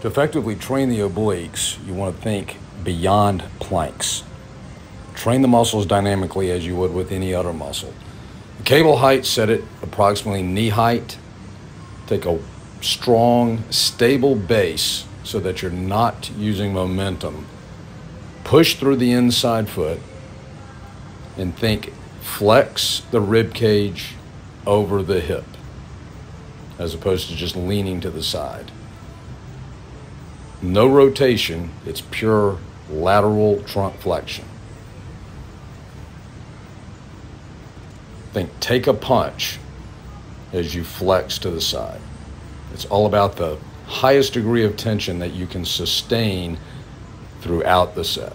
To effectively train the obliques, you want to think beyond planks. Train the muscles dynamically as you would with any other muscle. The cable height, set it approximately knee height. Take a strong, stable base so that you're not using momentum. Push through the inside foot and think flex the rib cage over the hip as opposed to just leaning to the side. No rotation, it's pure lateral trunk flexion. Think take a punch as you flex to the side. It's all about the highest degree of tension that you can sustain throughout the set.